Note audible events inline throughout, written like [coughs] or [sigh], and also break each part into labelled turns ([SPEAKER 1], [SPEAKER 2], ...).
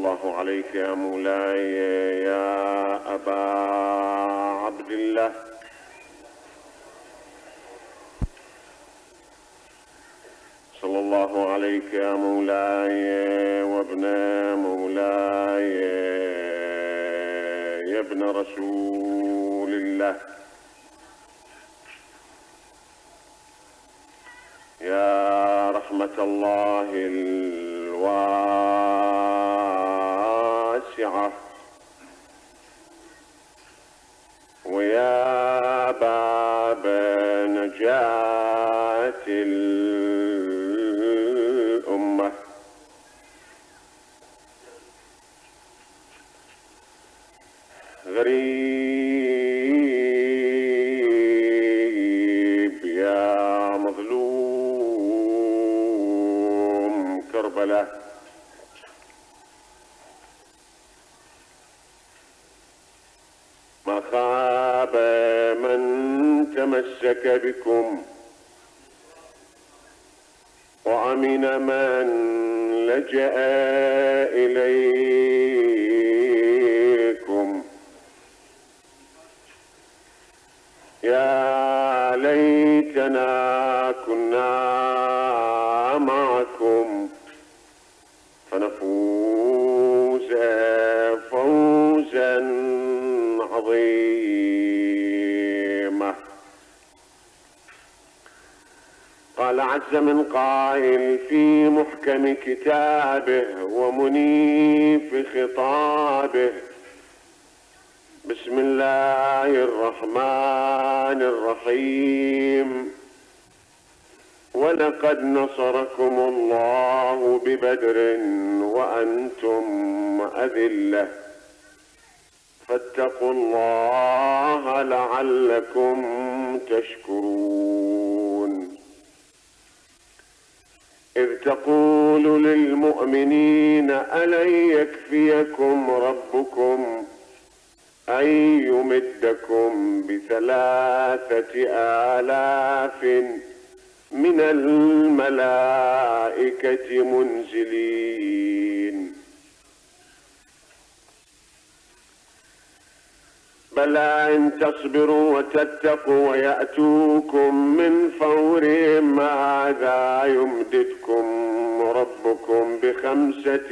[SPEAKER 1] الله عليك يا مولاي يا أبا عبد الله. صلى الله عليك يا مولاي وابن مولاي يا ابن رسول الله. يا رحمة الله الواسعة. ويا باب نجاة الأمة. غريب يا مظلوم كربلاء ما خاب من تمسك بكم وأمن من لجأ إليكم عز من قائل في محكم كتابه ومنيف خطابه. بسم الله الرحمن الرحيم. ولقد نصركم الله ببدر وأنتم أذلة. فاتقوا الله لعلكم تشكرون. إذ تقول للمؤمنين ألن يكفيكم ربكم أن يمدكم بثلاثة آلاف من الملائكة منزلين. بلى إن تصبروا وتتقوا ويأتوكم من فورهم ماذا يمددكم ربكم بخمسة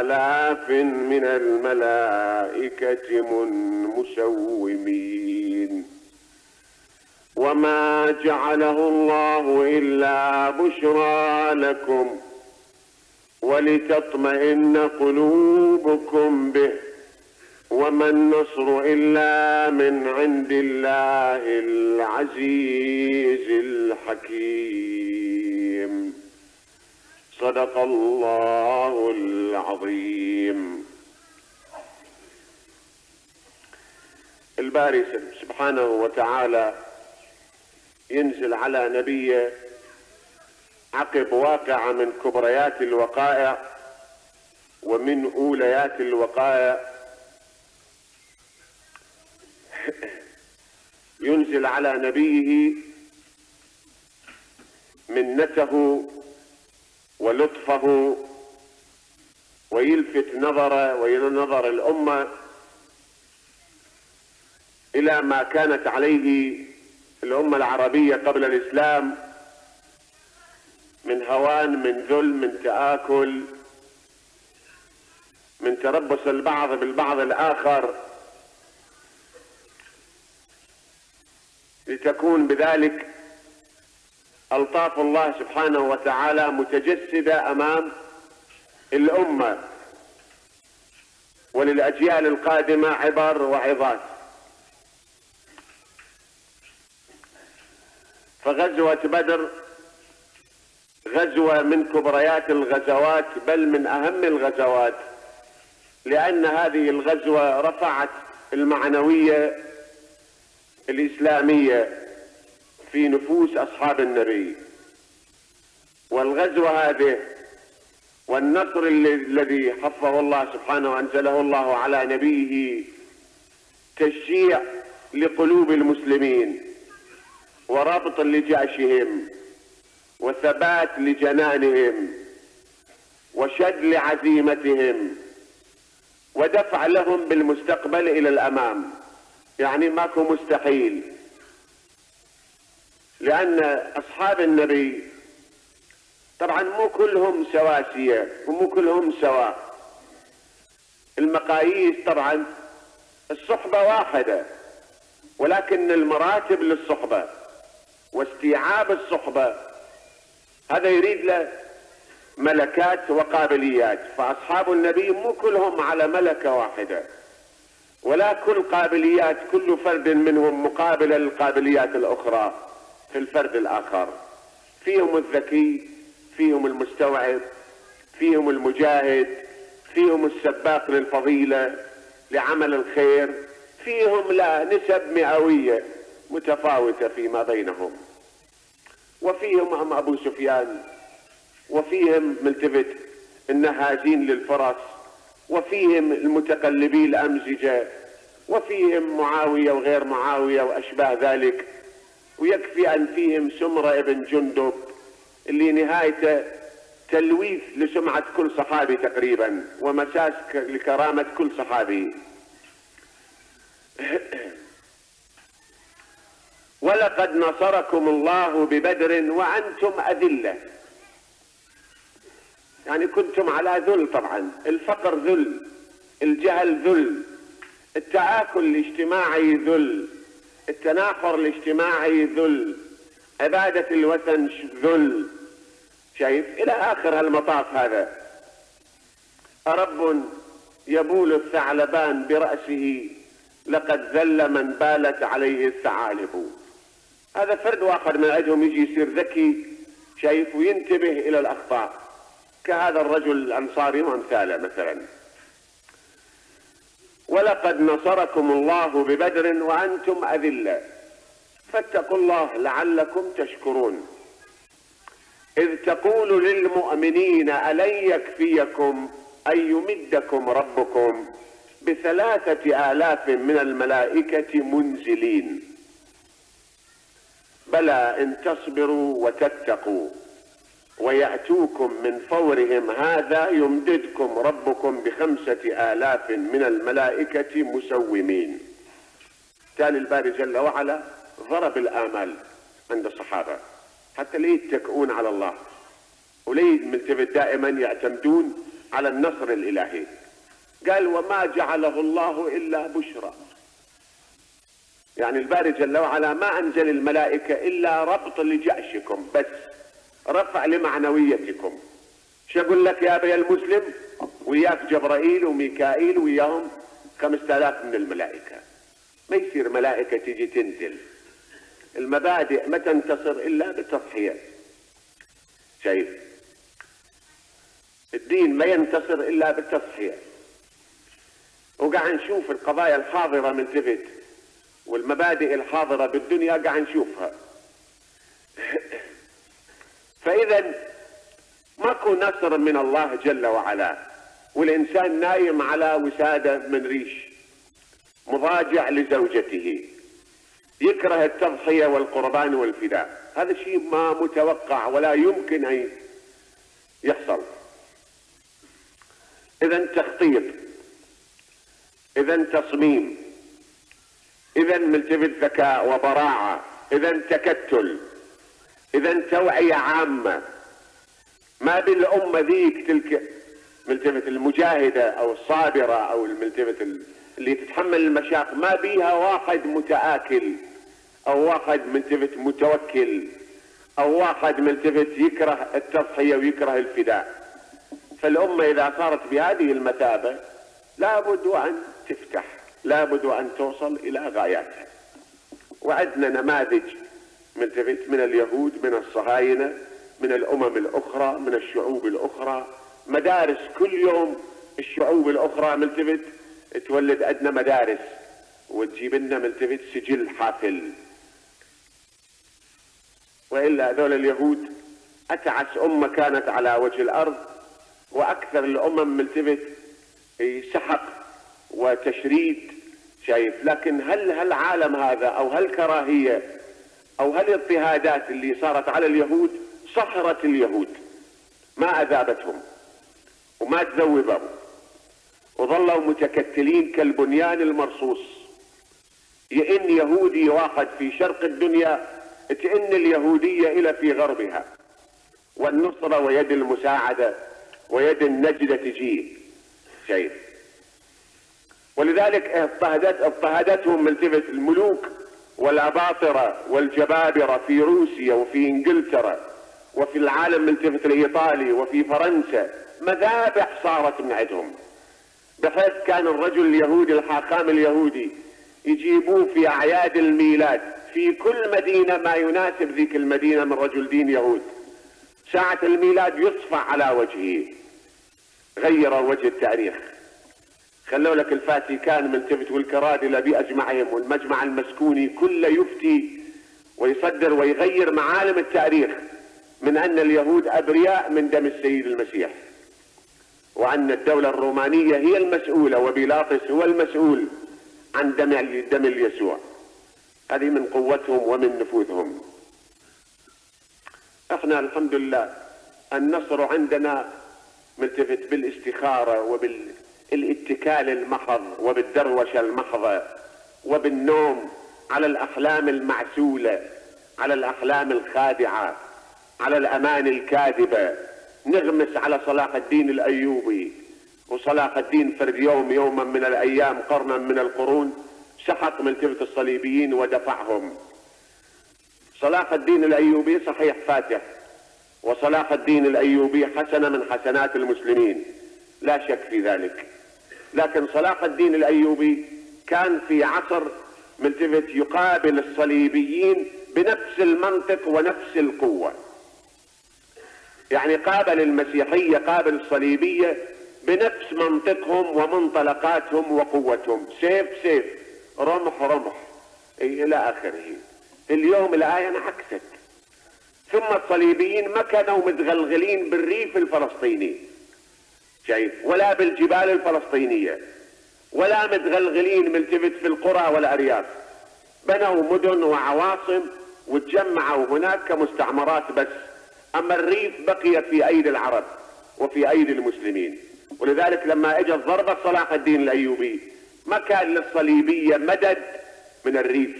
[SPEAKER 1] آلاف من الملائكة من مسومين وما جعله الله إلا بشرى لكم ولتطمئن قلوبكم به. وما النصر إلا من عند الله العزيز الحكيم. صدق الله العظيم الباري سبحانه وتعالى ينزل على نبيه عقب واقعة من كبريات الوقائع ومن أوليات الوقائع. ينزل على نبيه منته ولطفه ويلفت نظر ونظر الأمة إلى ما كانت عليه الأمة العربية قبل الإسلام من هوان من ذل من تآكل من تربص البعض بالبعض الآخر. لتكون بذلك ألطاف الله سبحانه وتعالى متجسدة أمام الأمة وللأجيال القادمة عبر وعظات. فغزوة بدر غزوة من كبريات الغزوات بل من أهم الغزوات لأن هذه الغزوة رفعت المعنوية الإسلامية في نفوس أصحاب النبي. والغزوة هذه والنصر الذي حفظه الله سبحانه وأنزله الله على نبيه تشجيع لقلوب المسلمين وربط لجأشهم وثبات لجنانهم وشد لعزيمتهم ودفع لهم بالمستقبل إلى الأمام. يعني ماكو مستحيل. لأن أصحاب النبي طبعا مو كلهم سواسية ومو كلهم سواء المقاييس طبعا الصحبة واحدة ولكن المراتب للصحبة واستيعاب الصحبة هذا يريد له ملكات وقابليات. فأصحاب النبي مو كلهم على ملكة واحدة ولا كل قابليات كل فرد منهم مقابلة للقابليات الأخرى. في الفرد الآخر. فيهم الذكي فيهم المستوعب فيهم المجاهد فيهم السباق للفضيلة لعمل الخير. فيهم لا نسب مئوية متفاوتة فيما بينهم. وفيهم أم أبو سفيان وفيهم ملتفت النهازين للفرس وفيهم المتقلبي الأمزجة وفيهم معاوية وغير معاوية وأشباه ذلك. ويكفي أن فيهم سمرة ابن جندب اللي نهايته تلويث لسمعة كل صحابي تقريبا ومساس لكرامة كل صحابي. [clears throat] ولقد نصركم الله ببدر وأنتم أذلة. يعني كنتم على ذل طبعا الفقر ذل الجهل ذل التآكل الاجتماعي ذل. التناحر الاجتماعي ذل. عبادة الوثن ذل. شايف؟ إلى آخر المطاف هذا. أرب يبول الثعلبان برأسه لقد ذل من بالت عليه الثعالب. هذا فرد واحد من عندهم يجي يصير ذكي شايف؟ وينتبه إلى الأخطاء. كهذا الرجل الأنصاري وأمثاله مثلا. ولقد نصركم الله ببدر وأنتم أذلة. فاتقوا الله لعلكم تشكرون. إذ تقول للمؤمنين ألن يكفيكم أن يمدكم ربكم بثلاثة آلاف من الملائكة منزلين. بلى إن تصبروا وتتقوا. ويأتوكم من فورهم هذا يمددكم ربكم بخمسة آلاف من الملائكة مسومين. تالي الباري جل وعلا ضرب الآمال عند الصحابة حتى لا يتكئون على الله. ولا ملتفت دائما يعتمدون على النصر الإلهي. قال وما جعله الله إلا بشرى. يعني الباري جل وعلا ما أنزل الملائكة إلا ربط لجأشكم بس رفع لمعنويتكم. شو أقول لك يا أبي المسلم وياك جبرائيل وميكائيل وياهم خمسة آلاف من الملائكة. ما يصير ملائكة تجي تنزل. المبادئ ما تنتصر إلا بالتضحية شايف؟ الدين ما ينتصر إلا بالتضحية وقاعد نشوف القضايا الحاضرة من تفت والمبادئ الحاضرة بالدنيا قاعد نشوفها. فإذا ماكو نصر من الله جل وعلا والإنسان نايم على وسادة من ريش مضاجع لزوجته يكره التضحية والقربان والفداء هذا شيء ما متوقع ولا يمكن أن يحصل. إذا تخطيط إذا تصميم إذا ملتفت ذكاء وبراعة إذا تكتل. إذا توعية عامة. ما بالأمة ذيك تلك ملتفت المجاهدة أو الصابرة أو الملتفت اللي تتحمل المشاق. ما بيها واحد متآكل أو واحد ملتفت متوكل أو واحد ملتفت يكره التضحية ويكره الفداء. فالأمة إذا صارت بهذه المثابة لابد أن تفتح لابد أن توصل إلى غاياتها. وعندنا نماذج ملتفت من اليهود من الصهاينة من الأمم الأخرى من الشعوب الأخرى. مدارس كل يوم الشعوب الأخرى ملتفت تولد عندنا مدارس. وتجيب لنا ملتفت سجل حافل. وإلا هذول اليهود أتعس أمة كانت على وجه الأرض وأكثر الأمم ملتفت سحق وتشريد شايف. لكن هل هالعالم هذا أو هالكراهيه أو هالاضطهادات اللي صارت على اليهود صهرت اليهود؟ ما أذابتهم وما تذوبوا وظلوا متكتلين كالبنيان المرصوص. يئن يهودي واحد في شرق الدنيا تئن اليهودية إلى في غربها. والنصرة ويد المساعدة ويد النجدة تجيه شايف ولذلك اضطهدت اضطهدتهم ملتفة الملوك والأباطرة والجبابرة في روسيا وفي إنجلترا وفي العالم ملتفت الإيطالي وفي فرنسا مذابح صارت من عندهم. بحيث كان الرجل اليهودي الحاخام اليهودي يجيبوه في أعياد الميلاد في كل مدينة ما يناسب ذيك المدينة من رجل دين يهود. ساعة الميلاد يصفع على وجهه. غير وجه التاريخ. خلوا لك الفاتيكان ملتفت والكرادلة بأجمعهم والمجمع المسكوني كله يفتي ويصدر ويغير معالم التاريخ من أن اليهود أبرياء من دم السيد المسيح وأن الدولة الرومانية هي المسؤولة وبيلاطس هو المسؤول عن دم دم اليسوع. هذه من قوتهم ومن نفوذهم. إحنا الحمد لله النصر عندنا ملتفت بالاستخارة وبالاتكال المحض وبالدروشة المحضة وبالنوم على الأحلام المعسولة على الأحلام الخادعة على الأمان الكاذبة. نغمس على صلاح الدين الأيوبي وصلاح الدين فرد يوم يوما من الأيام قرنا من القرون سحق ملتفت الصليبيين ودفعهم. صلاح الدين الأيوبي صحيح فاتح وصلاح الدين الأيوبي حسنة من حسنات المسلمين. لا شك في ذلك. لكن صلاح الدين الأيوبي كان في عصر ملتفت يقابل الصليبيين بنفس المنطق ونفس القوة. يعني قابل المسيحية قابل الصليبية بنفس منطقهم ومنطلقاتهم وقوتهم. سيف سيف رمح رمح إلى آخره. اليوم الآية انعكست ثم الصليبيين ما كانوا متغلغلين بالريف الفلسطيني. شايف ولا بالجبال الفلسطينية ولا متغلغلين ملتفت في القرى والأرياف بنوا مدن وعواصم وتجمعوا هناك كمستعمرات بس. أما الريف بقي في أيدي العرب وفي أيدي المسلمين. ولذلك لما اجت ضربة صلاح الدين الأيوبي ما كان للصليبية مدد من الريف.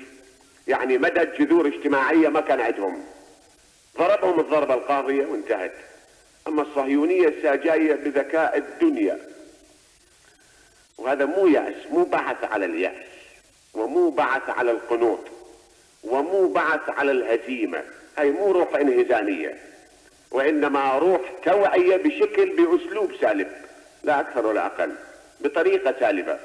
[SPEAKER 1] يعني مدد جذور اجتماعية ما كان عندهم. ضربهم الضربة القاضية وانتهت. أما الصهيونية الساجاية بذكاء الدنيا. وهذا مو يأس مو بعث على اليأس ومو بعث على القنوط ومو بعث على الهزيمة. هاي مو روح انهزامية وإنما روح توعية بشكل بأسلوب سالب لا أكثر ولا أقل بطريقة سالبة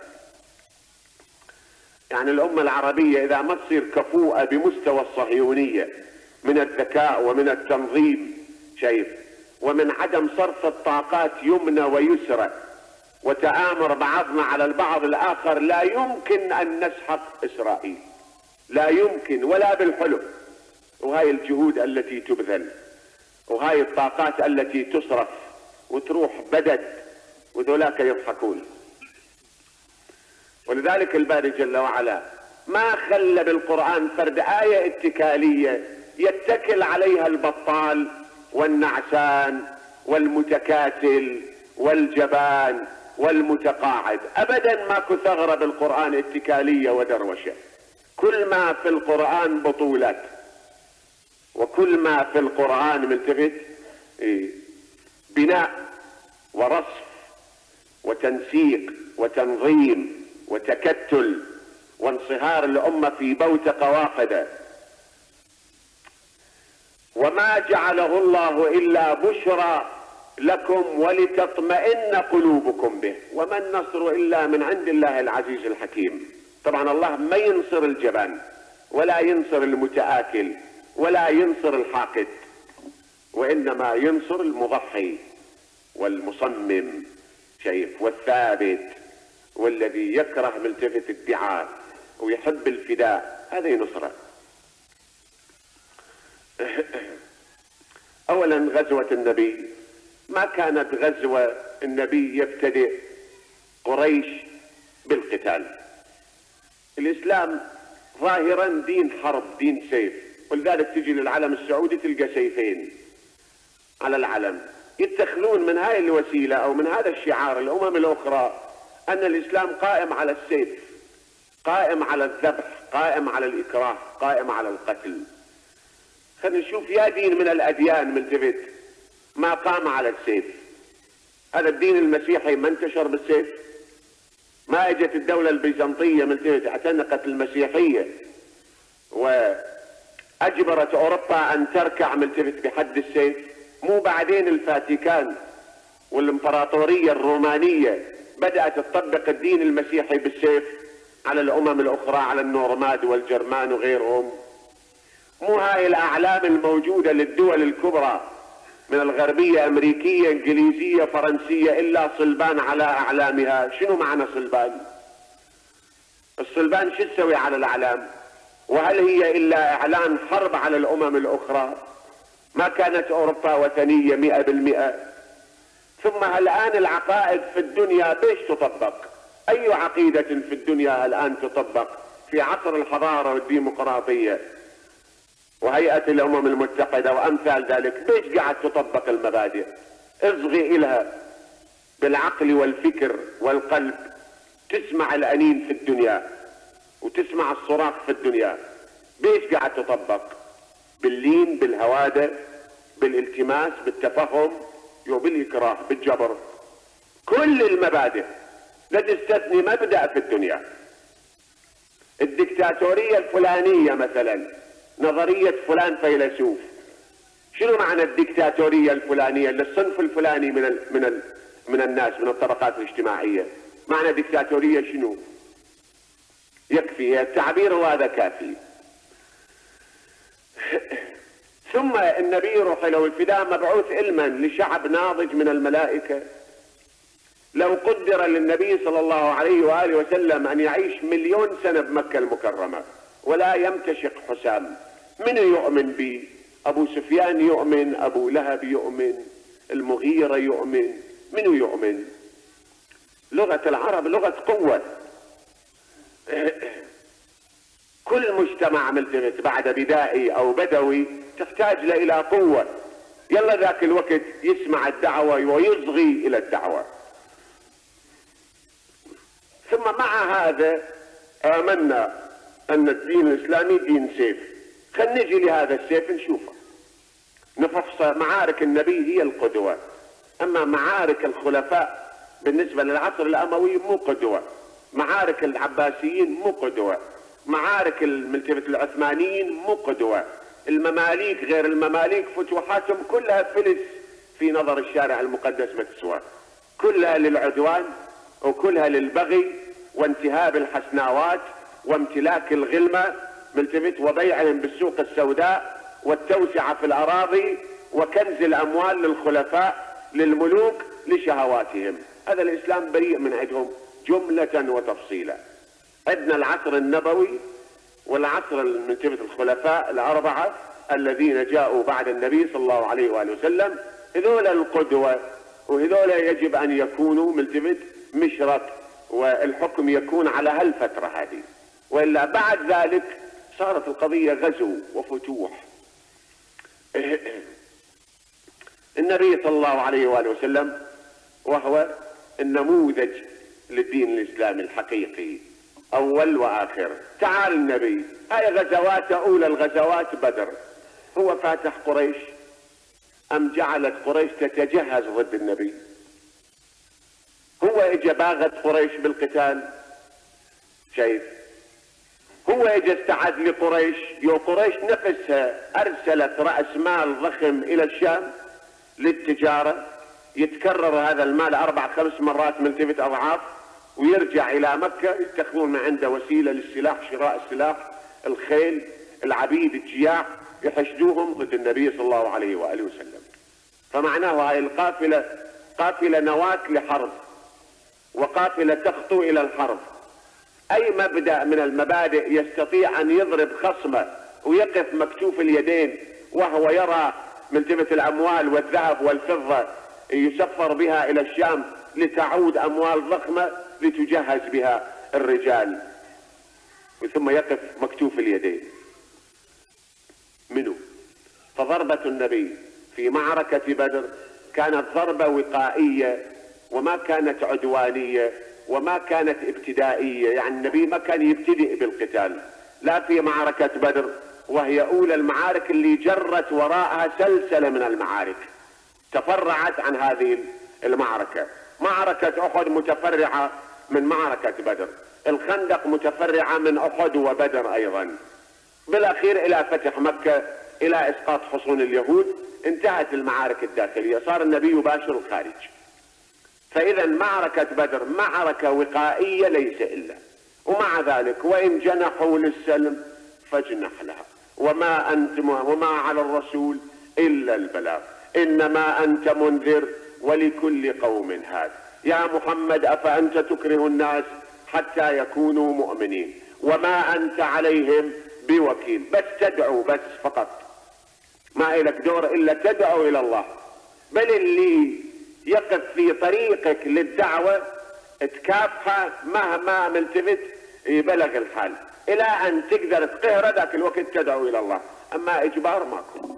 [SPEAKER 1] يعني الأمة العربية إذا ما تصير كفوءة بمستوى الصهيونية من الذكاء ومن التنظيم شايف؟ ومن عدم صرف الطاقات يمنى ويسرى وتآمر بعضنا على البعض الآخر لا يمكن أن نسحق إسرائيل. لا يمكن ولا بالحلم. وهاي الجهود التي تبذل وهاي الطاقات التي تصرف وتروح بدد وذولاك يضحكون. ولذلك الباري جل وعلا ما خلى بالقرآن فرد آية اتكالية يتكل عليها البطال والنعسان والمتكاسل والجبان والمتقاعد. ابدا ماكو ثغرة بالقرآن اتكالية ودروشة. كل ما في القرآن بطولات. وكل ما في القرآن ملتفت إيه، بناء ورصف وتنسيق وتنظيم وتكتل وانصهار الأمة في بوتقة واحدة وما جعله الله إلا بشرى لكم ولتطمئن قلوبكم به. وما النصر إلا من عند الله العزيز الحكيم. طبعا الله ما ينصر الجبان ولا ينصر المتآكل ولا ينصر الحاقد وإنما ينصر المضحي والمصمم شايف والثابت والذي يكره ملتفت الدعاء ويحب الفداء. هذه نصرة. [coughs] اولا غزوة النبي. ما كانت غزوة النبي يبتدئ قريش بالقتال. الإسلام ظاهرا دين حرب دين سيف. ولذلك تجي للعلم السعودي تلقى سيفين على العلم. يتخذون من هاي الوسيلة أو من هذا الشعار الأمم الأخرى أن الإسلام قائم على السيف قائم على الذبح قائم على الإكراه قائم على القتل. خلينا نشوف يا دين من الأديان ملتفت ما قام على السيف. هذا الدين المسيحي ما انتشر بالسيف. ما اجت الدولة البيزنطية ملتفت اعتنقت المسيحية. وأجبرت أوروبا أن تركع ملتفت بحد السيف. مو بعدين الفاتيكان والإمبراطورية الرومانية بدأت تطبق الدين المسيحي بالسيف على الأمم الأخرى على النورماد والجرمان وغيرهم. مو هاي الأعلام الموجودة للدول الكبرى من الغربية أمريكية إنجليزية فرنسية إلا صلبان على أعلامها. شنو معنى صلبان؟ الصلبان شو تسوي على الأعلام؟ وهل هي إلا إعلان حرب على الأمم الأخرى؟ ما كانت أوروبا مئة بالمئة. ثم الآن العقائد في الدنيا بيش تطبق؟ أي عقيدة في الدنيا الآن تطبق في عصر الحضارة والديمقراطية؟ وهيئة الأمم المتحدة وأمثال ذلك. ليش قاعد تطبق المبادئ؟ اصغي إلها بالعقل والفكر والقلب. تسمع الأنين في الدنيا وتسمع الصراخ في الدنيا. ليش قاعد تطبق؟ باللين بالهوادة بالالتماس بالتفهم وبالإكراه بالجبر. كل المبادئ لا تستثني مبدأ في الدنيا. الدكتاتورية الفلانية مثلا. نظرية فلان فيلسوف شنو معنى الدكتاتورية الفلانية؟ للصنف الفلاني من ال من ال من الناس من الطبقات الاجتماعية. معنى دكتاتورية شنو؟ يكفي التعبير وهذا كافي. ثم النبي روح له الفداء مبعوث علما لشعب ناضج من الملائكة. لو قدر للنبي صلى الله عليه وآله وسلم أن يعيش مليون سنة بمكة المكرمة. ولا يمتشق حسام. من يؤمن بي؟ أبو سفيان يؤمن أبو لهب يؤمن المغيرة يؤمن. من يؤمن؟ لغة العرب لغة قوة. [clears throat] كل مجتمع ملتفت بعد بدائي أو بدوي تحتاج إلى قوة. يلا ذاك الوقت يسمع الدعوة ويصغي إلى الدعوة. ثم مع هذا آمنا أن الدين الإسلامي دين سيف. خلينا نجي لهذا السيف نشوفه. نفصل معارك النبي هي القدوة. أما معارك الخلفاء بالنسبة للعصر الأموي مو قدوة. معارك العباسيين مو قدوة. معارك الملتفت العثمانيين مو قدوة. المماليك غير المماليك فتوحاتهم كلها فلس في نظر الشارع المقدس ما تسوى كلها للعدوان وكلها للبغي وانتهاب الحسناوات وامتلاك الغلمة ملتفت وبيعهم بالسوق السوداء والتوسعة في الأراضي وكنز الأموال للخلفاء للملوك لشهواتهم. هذا الإسلام بريء من عندهم جملة وتفصيلا. عندنا العصر النبوي والعصر الملتفت الخلفاء الأربعة الذين جاءوا بعد النبي صلى الله عليه وآله وسلم. هذول القدوة وهذول يجب أن يكونوا ملتفت مشرق والحكم يكون على هالفترة هذه. وإلا بعد ذلك صارت القضية غزو وفتوح. [clears throat] النبي صلى الله عليه وآله وسلم وهو النموذج للدين الاسلامي الحقيقي أول وآخر. تعال النبي هاي غزوات أولى الغزوات بدر. هو فاتح قريش أم جعلت قريش تتجهز ضد النبي؟ هو اجى باغت قريش بالقتال؟ شايف؟ هو اجى استعد لقريش يو قريش نفسها أرسلت رأس مال ضخم إلى الشام للتجارة يتكرر هذا المال أربع خمس مرات ملتفت أضعاف ويرجع إلى مكة يتخذون من عنده وسيلة للسلاح شراء السلاح الخيل العبيد الجياع يحشدوهم ضد النبي صلى الله عليه وآله وسلم. فمعناه هاي القافلة قافلة نواة لحرب وقافلة تخطو إلى الحرب. أي مبدأ من المبادئ يستطيع أن يضرب خصمه ويقف مكتوف اليدين وهو يرى ملتفت الأموال والذهب والفضة يسفر بها إلى الشام لتعود أموال ضخمة لتجهز بها الرجال. ثم يقف مكتوف اليدين. منه فضربة النبي في معركة بدر كانت ضربة وقائية وما كانت عدوانية. وما كانت ابتدائية يعني النبي ما كان يبتدئ بالقتال. لا في معركة بدر وهي أولى المعارك اللي جرت وراءها سلسلة من المعارك. تفرعت عن هذه المعركة. معركة أحد متفرعة من معركة بدر. الخندق متفرعة من أحد وبدر أيضا. بالأخير إلى فتح مكة إلى إسقاط حصون اليهود انتهت المعارك الداخلية. صار النبي يباشر الخارج. فإذا معركة بدر معركة وقائية ليس إلا. ومع ذلك وإن جنحوا للسلم فاجنح لها. وما أنت وما على الرسول إلا البلاغ. إنما أنت منذر ولكل قوم هاد. يا محمد أفأنت تكره الناس حتى يكونوا مؤمنين؟ وما أنت عليهم بوكيل. بس تدعو بس فقط. ما إلك دور إلا تدعو إلى الله. بل اللي يقف في طريقك للدعوة تكافحه مهما ملتفت يبلغ الحال إلى أن تقدر تقهر ذاك الوقت تدعو إلى الله. أما إجبار ماكو.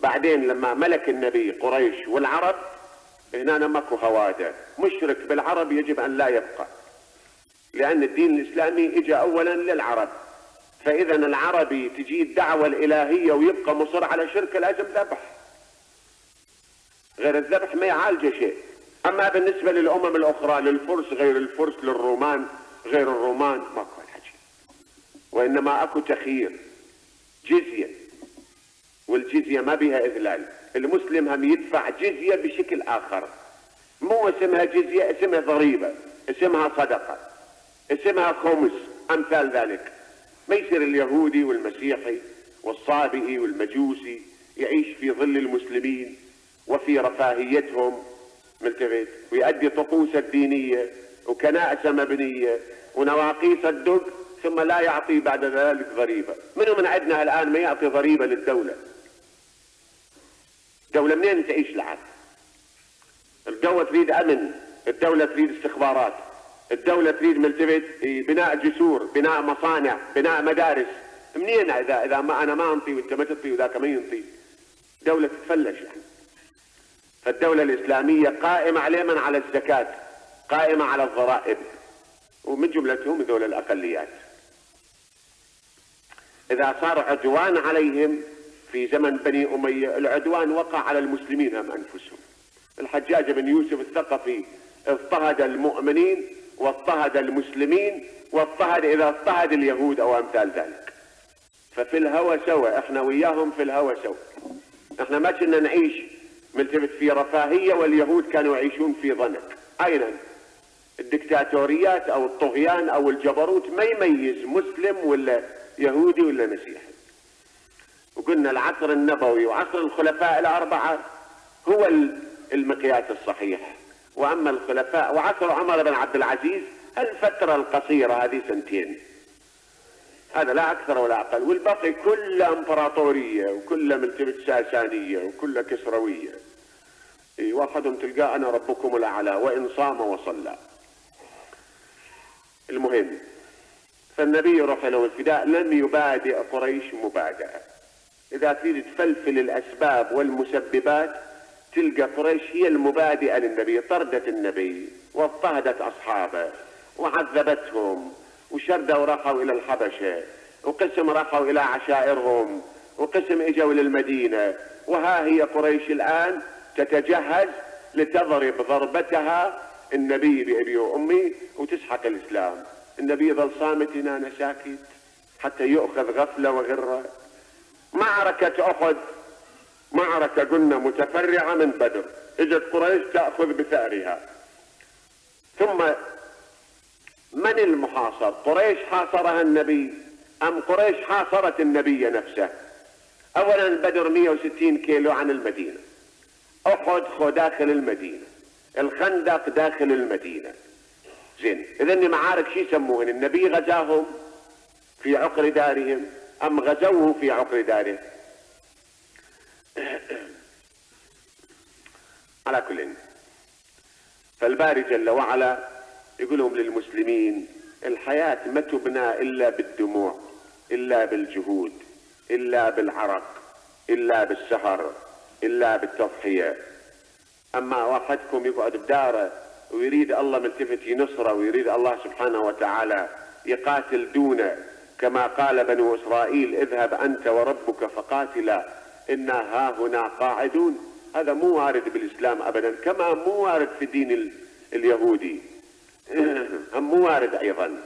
[SPEAKER 1] بعدين لما ملك النبي قريش والعرب هنا ماكو هوادة. مشرك بالعرب يجب أن لا يبقى. لأن الدين الإسلامي إجا أولا للعرب. فإذا العربي تجي الدعوة الإلهية ويبقى مصر على شرك لازم ذبح. غير الذبح ما يعالج شيء. أما بالنسبة للأمم الأخرى للفرس غير الفرس للرومان غير الرومان ماكو الحكي وإنما أكو تخيير جزية. والجزية ما بها إذلال. المسلم هم يدفع جزية بشكل آخر. مو اسمها جزية اسمها ضريبة اسمها صدقة اسمها خمس أمثال ذلك. ما يصير اليهودي والمسيحي والصابئي والمجوسي يعيش في ظل المسلمين. وفي رفاهيتهم ملتفت ويؤدي طقوسه الدينية وكنائس مبنية ونواقيس الدق ثم لا يعطي بعد ذلك ضريبة. منو من عندنا الآن ما يعطي ضريبة للدولة؟ الدولة منين تعيش لعب الدولة تريد أمن الدولة تريد استخبارات الدولة تريد ملتفت بناء جسور بناء مصانع بناء مدارس. منين إذا إذا ما أنا ما أنطي وأنت ما تنطي وذاك ما ينطي؟ دولة تتفلش يعني. فالدولة الإسلامية قائمة على من على الزكاة قائمة على الضرائب ومن جملتهم ذول الأقليات. إذا صار عدوان عليهم في زمن بني أمية العدوان وقع على المسلمين هم أنفسهم. الحجاج بن يوسف الثقفي اضطهد المؤمنين واضطهد المسلمين واضطهد إذا اضطهد اليهود أو أمثال ذلك. ففي الهوى سوا إحنا وياهم في الهوى سوا إحنا ما كنا نعيش ملتفت في رفاهية واليهود كانوا يعيشون في ضنك. أين؟ الدكتاتوريات أو الطغيان أو الجبروت ما يميز مسلم ولا يهودي ولا مسيحي. وقلنا العصر النبوي وعصر الخلفاء الأربعة هو المقياس الصحيح. وأما الخلفاء وعصر عمر بن عبد العزيز الفترة القصيرة هذه سنتين. هذا لا أكثر ولا أقل. والباقي كله إمبراطورية وكله ملتفت ساسانية وكله كسروية. إي واحدهم تلقاه أنا ربكم الأعلى وإن صام وصلى. المهم فالنبي يروح له الفداء لم يبادئ قريش مبادئة. إذا تريد تفلفل الأسباب والمسببات تلقى قريش هي المبادئة للنبي طردت النبي واضطهدت أصحابه وعذبتهم وشردوا وراحوا إلى الحبشة وقسم راحوا إلى عشائرهم وقسم إجوا للمدينة. وها هي قريش الآن؟ تتجهز لتضرب ضربتها النبي بأبي وأمي وتسحق الإسلام. النبي يظل صامت هنا ساكت حتى يؤخذ غفلة وغرة. معركة أحد معركة قلنا متفرعة من بدر. إجت قريش تأخذ بثأرها. ثم من المحاصر؟ قريش حاصرها النبي أم قريش حاصرت النبي نفسه؟ أولا بدر 160 كيلو عن المدينة. أحد خو داخل المدينة. الخندق داخل المدينة. زين إذا معارك شو يسموهن النبي غزاهم في عقر دارهم أم غزوه في عقر داره [clears throat] على كل فالباري جل وعلا يقولهم للمسلمين الحياة ما تبنى إلا بالدموع إلا بالجهود إلا بالعرق إلا بالسهر. إلا بالتضحية أما واحدكم يقعد بداره ويريد الله ملتفت ينصره ويريد الله سبحانه وتعالى يقاتل دونه. كما قال بنو إسرائيل اذهب أنت وربك فقاتلا إنا ها هنا قاعدون. هذا مو وارد بالإسلام أبدا كما مو وارد في الدين اليهودي. [clears throat] هم مو وارد أيضا.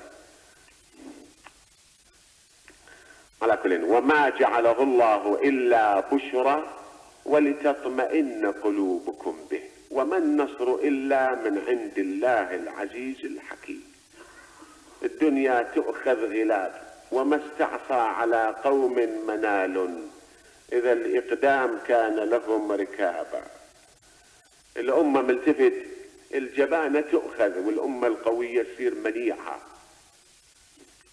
[SPEAKER 1] على كل وما جعله الله إلا بشرى ولتطمئن قلوبكم به وما النصر إلا من عند الله العزيز الحكيم. الدنيا تؤخذ غلاب وما استعصى على قوم منال إذا الإقدام كان لهم ركابا. الأمة ملتفت الجبانة تؤخذ والأمة القوية تصير منيعة.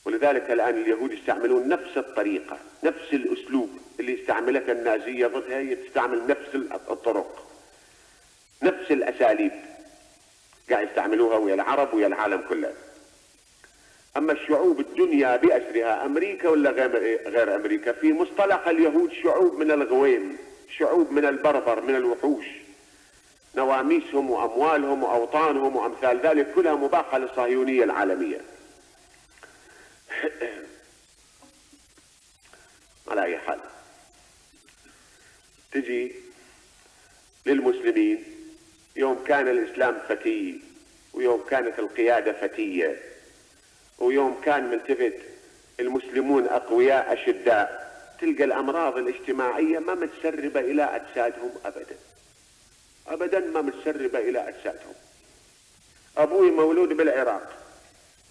[SPEAKER 1] ولذلك الآن اليهود يستعملون نفس الطريقة نفس الأسلوب اللي استعملتها النازية ضدها هي تستعمل نفس الطرق نفس الأساليب قاعد يستعملوها ويا العرب ويا العالم كله. أما الشعوب الدنيا بأسرها أمريكا ولا غير أمريكا؟ في مصطلح اليهود شعوب من الغويم شعوب من البربر من الوحوش. نواميسهم وأموالهم وأوطانهم وأمثال ذلك كلها مباحة للصهيونية العالمية. [coughs] على أي حال. تجي للمسلمين. يوم كان الإسلام فتي ويوم كانت القيادة فتية ويوم كان ملتفت المسلمون أقوياء أشداء تلقى الأمراض الاجتماعية ما متسربة إلى أجسادهم أبدا. أبدا ما متسربة إلى أجسادهم. أبوي مولود بالعراق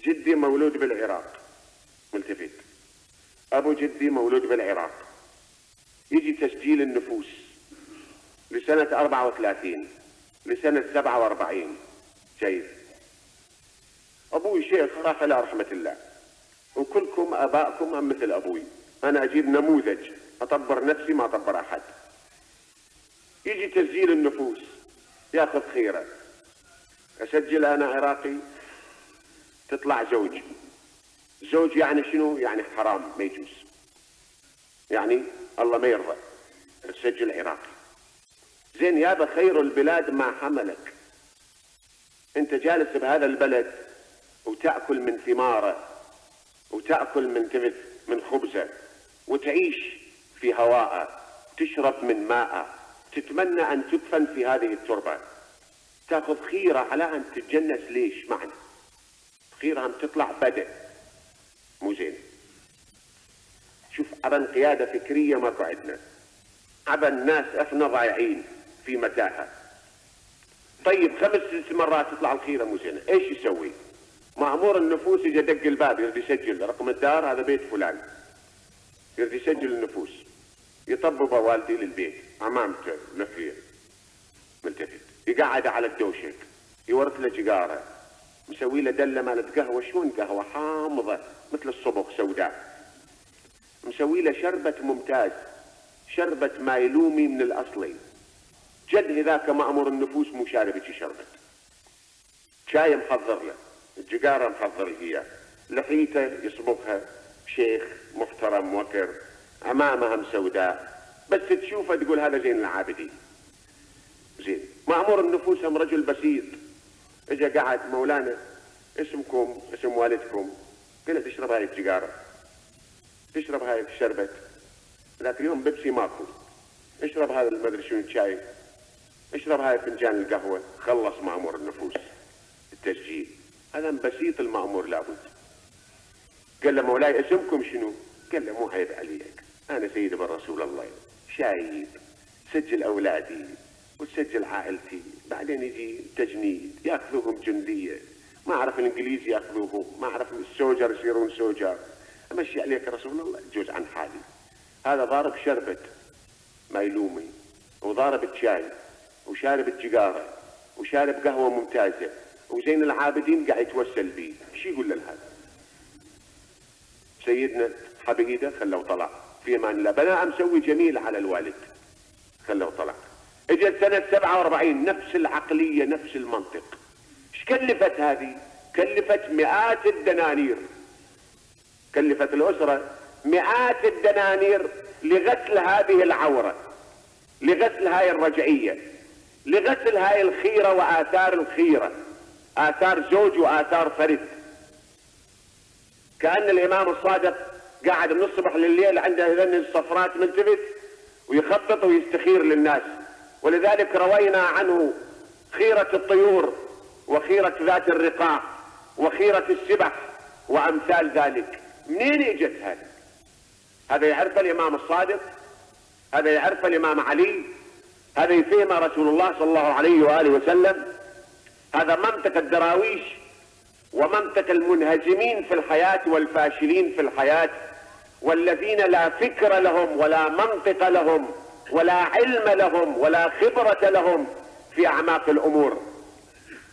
[SPEAKER 1] جدي مولود بالعراق. ملتفت. أبو جدي مولود بالعراق. يجي تسجيل النفوس. لسنة 34 لسنة 47 جيد. أبوي شيخ راح إلى رحمة الله. وكلكم آبائكم هم مثل أبوي. أنا أجيب نموذج. أطبر نفسي ما أطبر أحد. يجي تسجيل النفوس. ياخذ خيرة أسجل أنا عراقي. تطلع زوج زوج يعني شنو؟ يعني حرام ما يجوز. يعني الله ما يرضى. تسجل عراقي. زين يابا خير البلاد ما حملك. انت جالس بهذا البلد وتأكل من ثمارة وتأكل من من خبزة وتعيش في هواءه تشرب من ماءه تتمنى أن تدفن في هذه التربة. تأخذ خيرة على أن تتجنس ليش معنى خيرة أن تطلع بدء. مو زين. شوف أبا قيادة فكرية ماكو عندنا أبا الناس إحنا ضايعين في متاهة. طيب خمس ست مرات تطلع الخيرة مو زينة. إيش يسوي؟ مأمور النفوس يجي يدق الباب يريد يسجل. رقم الدار هذا بيت فلان. يريد يسجل النفوس. يطبب والدي للبيت. عمامته لفيه ملتفت. يقعد على الدوشك. يورث له جيجاره. مسوي له دلة مالت قهوة. شلون قهوة؟ حامضة مثل الصبغ سوداء. مسوي له شربة ممتاز شربة مايلومي من الأصلي جد ذاك مأمور النفوس مو شارب شربت شاي محضر له الجقارة محضر هي. لحيته يصبغها شيخ محترم وكر أمامها سوداء. بس تشوفه تقول هذا زين العابدين. زين. مأمور النفوس هم رجل بسيط. إجا قعد مولانا اسمكم اسم والدكم. قلت تشرب هاي السيجارة. تشرب هاي الشربت. ذاك اليوم بيبسي ماكو. اشرب هذا المدري شنو الشاي. اشرب هاي فنجان القهوة. خلص مأمور النفوس. التسجيل. هذا بسيط المأمور لابد. قال له مولاي اسمكم شنو؟ قال له مو عيب عليك. أنا سيد من رسول الله. شايب. سجل أولادي. وتسجل عائلتي بعدين يجي تجنيد يأخذوهم جندية. ما أعرف الإنجليز يأخذوهم ما أعرف السوجر يصيرون سوجر. أمشي عليك رسول الله جوز عن حالي. هذا ضارب شربت مايلومي وضارب الشاي وشارب الجيجارة وشارب قهوة ممتازة وزين العابدين قاعد يتوسل بي. شو يقول له هذا سيدنا حب ايده خلوه طلع. في أمان الله. بناء مسوي جميل على الوالد. خلوه طلع. اجت سنة 47 نفس العقلية نفس المنطق. إيش كلفت هذه؟ كلفت مئات الدنانير. كلفت الأسرة مئات الدنانير لغسل هذه العورة لغسل هاي الرجعية لغسل هاي الخيرة وآثار الخيرة آثار زوج وآثار فرد. كأن الإمام الصادق قاعد من الصبح لليل عنده هذين الصفرات ملتفت ويخطط ويستخير للناس. ولذلك روينا عنه خيرة الطيور وخيرة ذات الرقاع وخيرة السبح وأمثال ذلك. منين إجت هذا هذا يعرف الإمام الصادق؟ هذا يعرف الإمام علي؟ هذا يفهم رسول الله صلى الله عليه وآله وسلم؟ هذا منطق الدراويش ومنطق المنهزمين في الحياة والفاشلين في الحياة والذين لا فكر لهم ولا منطق لهم ولا علم لهم ولا خبرة لهم في أعماق الأمور.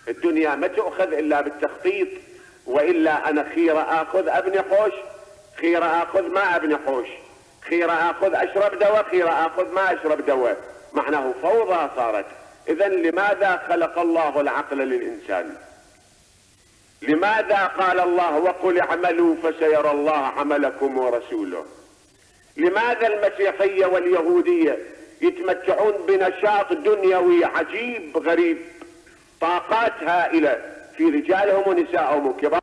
[SPEAKER 1] الدنيا ما تؤخذ إلا بالتخطيط وإلا أنا خيرة آخذ أبني حوش خيرة آخذ ما أبني حوش خيرة آخذ أشرب دواء خيرة آخذ ما أشرب دواء. معناه فوضى صارت. إذا لماذا خلق الله العقل للإنسان؟ لماذا قال الله وقل اعملوا فسيرى الله عملكم ورسوله؟ لماذا المسيحية واليهودية يتمتعون بنشاط دنيوي عجيب غريب؟ طاقات هائلة في رجالهم ونسائهم وكبار